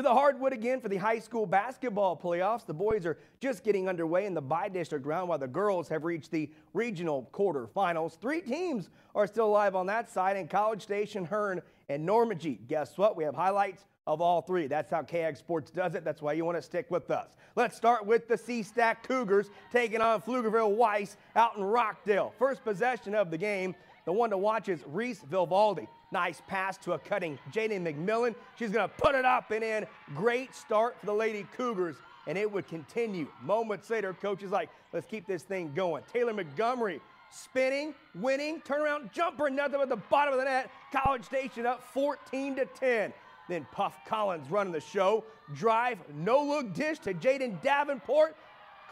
To the hardwood again for the high school basketball playoffs. The boys are just getting underway in the bi-district round while the girls have reached the regional quarterfinals. Three teams are still alive on that side in College Station, Hearne, and Normangee. Guess what? We have highlights of all three. That's how KAG Sports does it. That's why you want to stick with us. Let's start with the C-Stat Cougars taking on Pflugerville Weiss out in Rockdale. First possession of the game. The one to watch is Reese Vivaldi. Nice pass to a cutting Jaden McMillan. She's going to put it up and in. Great start for the Lady Cougars, and it would continue. Moments later, coach is like, let's keep this thing going. Taylor Montgomery spinning, winning, turnaround jumper, nothing but the bottom of the net. College Station up 14 to 10. Then Puff Collins running the show. Drive, no look dish to Jaden Davenport.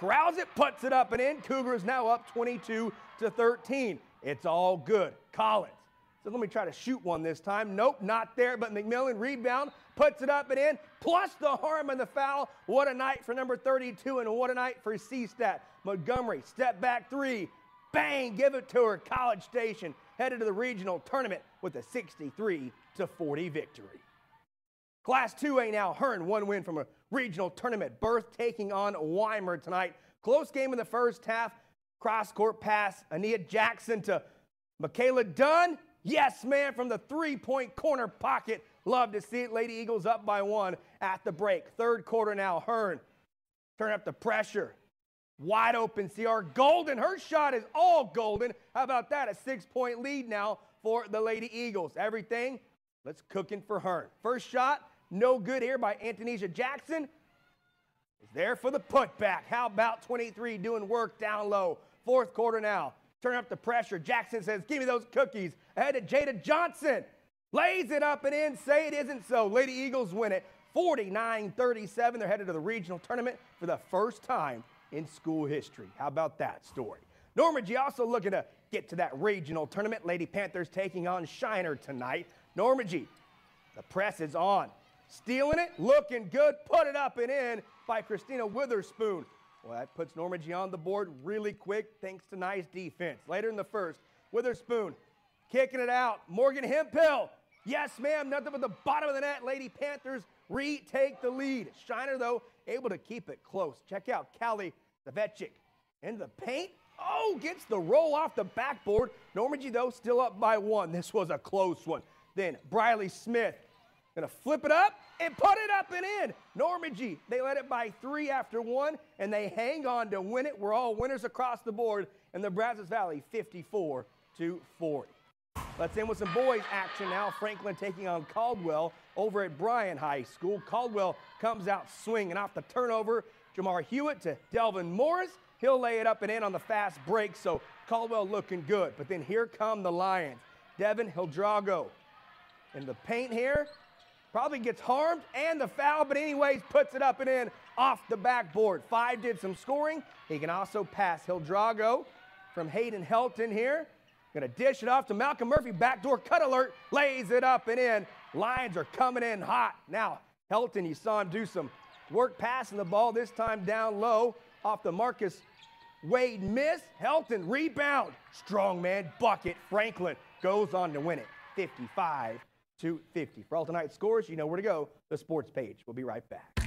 Corrals it, puts it up and in. Cougars now up 22 to 13. It's all good. Collins so let me try to shoot one this time. Nope, not there, but McMillan rebound, puts it up and in, plus the harm and the foul. What a night for number 32, and what a night for C-Stat. Montgomery, step back three, bang, give it to her. College Station headed to the regional tournament with a 63 to 40 victory. Class 2A now, Hearne, one win from a regional tournament. Berth taking on Weimar tonight. Close game in the first half. Cross court pass, Ania Jackson to Michaela Dunn. Yes, man, from the three point corner pocket. Love to see it. Lady Eagles up by one at the break. Third quarter now. Hearne turn up the pressure. Wide open CR Golden. Her shot is all golden. How about that? A six point lead now for the Lady Eagles. Everything, let's cooking for Hearne. First shot, no good here by Antonesia Jackson. Is there for the putback. How about 23 doing work down low? Fourth quarter now. Turn up the pressure. Jackson says, Give me those cookies. Ahead to Jada Johnson. Lays it up and in. Say it isn't so. Lady Eagles win it 49 37. They're headed to the regional tournament for the first time in school history. How about that story? Normangee also looking to get to that regional tournament. Lady Panthers taking on Shiner tonight. Normangee, the press is on. Stealing it, looking good, put it up and in by Christina Witherspoon. Well, that puts Normangee on the board really quick thanks to nice defense. Later in the first, Witherspoon kicking it out. Morgan Hemphill. Yes, ma'am. Nothing but the bottom of the net. Lady Panthers retake the lead. Shiner, though, able to keep it close. Check out Callie Savechik into the paint. Oh, gets the roll off the backboard. Normangee, though, still up by one. This was a close one. Then Briley Smith Gonna flip it up and put it up and in. Normangee, they led it by three after one, and they hang on to win it. We're all winners across the board in the Brazos Valley 54 to 40. Let's end with some boys action now. Franklin taking on Caldwell over at Bryan High School. Caldwell comes out swinging off the turnover. Jamar Hewitt to Delvin Morris. He'll lay it up and in on the fast break, so Caldwell looking good. But then here come the Lions. Devin Hildrago in the paint here. Probably gets harmed and the foul, but anyways, puts it up and in off the backboard. Five did some scoring. He can also pass. Hildrago from Hayden Helton here. Gonna dish it off to Malcolm Murphy. Backdoor cut alert. Lays it up and in. Lions are coming in hot. Now, Helton, you saw him do some work passing the ball, this time down low off the Marcus Wade miss. Helton rebound. Strong man bucket. Franklin goes on to win it 55 250. For all tonight's scores, you know where to go, the sports page. We'll be right back.